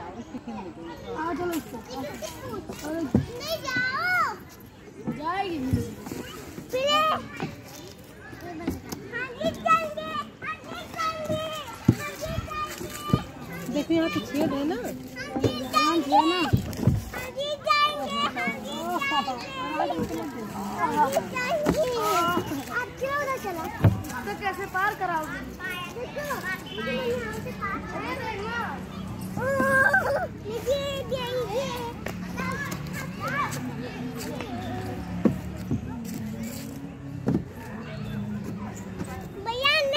आओ चलो उस नहीं जाओ जाएगी फिर आगे चलेंगे आगे चलेंगे आगे चलेंगे देखो यहाँ पे छेद है ना। ध्यान दिया तो कैसे पार कराओगे? देखो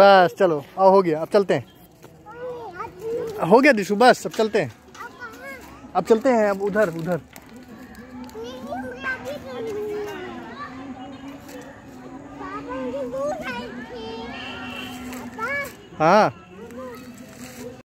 बस, चलो, आओ, हो गया, अब चलते हैं। हो गया दिशु, बस, अब चलते हैं। अब चलते हैं, अब उधर उधर। हाँ।